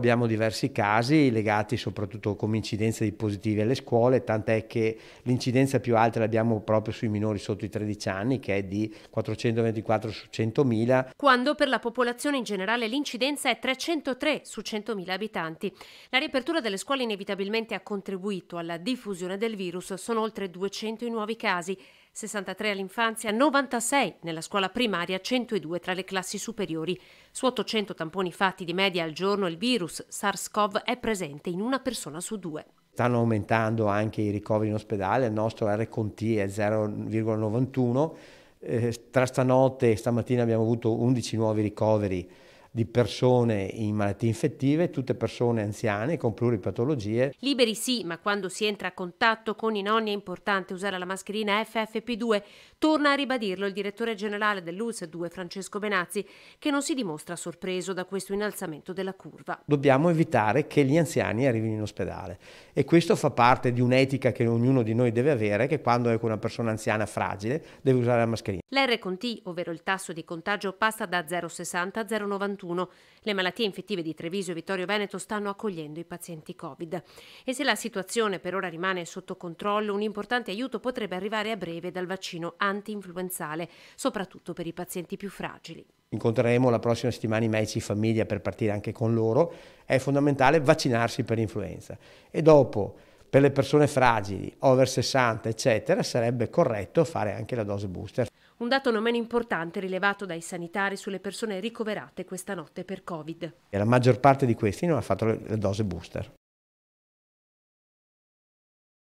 Abbiamo diversi casi legati soprattutto come incidenza di positivi alle scuole, tant'è che l'incidenza più alta l'abbiamo proprio sui minori sotto i 13 anni, che è di 424 su 100.000. Quando per la popolazione in generale l'incidenza è 303 su 100.000 abitanti. La riapertura delle scuole inevitabilmente ha contribuito alla diffusione del virus, sono oltre 200 i nuovi casi. 63 all'infanzia, 96 nella scuola primaria, 102 tra le classi superiori. Su 800 tamponi fatti di media al giorno il virus SARS-CoV è presente in una persona su due. Stanno aumentando anche i ricoveri in ospedale, il nostro RConT è 0,91. Eh, tra stanotte e stamattina abbiamo avuto 11 nuovi ricoveri di persone in malattie infettive, tutte persone anziane con pluripatologie. Liberi sì, ma quando si entra a contatto con i nonni è importante usare la mascherina FFP2. Torna a ribadirlo il direttore generale dell'ULS 2 Francesco Benazzi, che non si dimostra sorpreso da questo innalzamento della curva. Dobbiamo evitare che gli anziani arrivino in ospedale e questo fa parte di un'etica che ognuno di noi deve avere, che quando è con una persona anziana fragile deve usare la mascherina. L'R con T, ovvero il tasso di contagio, passa da 0,60 a 0,91 2021. Le malattie infettive di Treviso e Vittorio Veneto stanno accogliendo i pazienti Covid. E se la situazione per ora rimane sotto controllo, un importante aiuto potrebbe arrivare a breve dal vaccino anti-influenzale, soprattutto per i pazienti più fragili. Incontreremo la prossima settimana i medici di famiglia per partire anche con loro. È fondamentale vaccinarsi per l'influenza. E dopo per le persone fragili, over 60, eccetera, sarebbe corretto fare anche la dose booster. Un dato non meno importante rilevato dai sanitari sulle persone ricoverate questa notte per Covid. E la maggior parte di questi non ha fatto la dose booster.